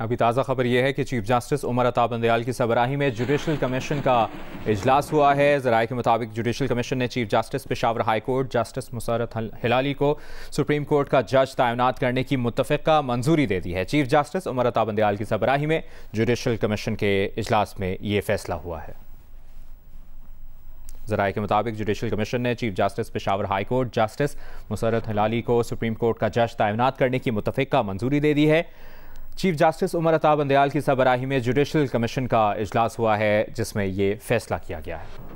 अभी ताज़ा खबर यह है कि चीफ जस्टिस उमर अता बंदयाल की सबराही में जुडिशल कमीशन का इजलास हुआ है। जराए के मुताबिक जुडिशल कमीशन ने chief justice Peshawar high court justice Musarrat Hilali को सुप्रीम कोर्ट का जज तैनात करने की मुतफ़ा मंजूरी दे दी है। चीफ जस्टिस उमर अता बंदयाल की सबराही में जुडिशल कमीशन के इजलास में ये फैसला हुआ है। जराए के मुताबिक जुडिशल कमीशन ने chief justice Peshawar high court justice Musarrat Hilali को सुप्रीम कोर्ट का जज तैनात करने की मुतफ़ा मंजूरी दे दी है। चीफ जस्टिस उमर अताब बंदयाल की सबराही में जुडिशल कमीशन का इजलास हुआ है, जिसमें ये फैसला किया गया है।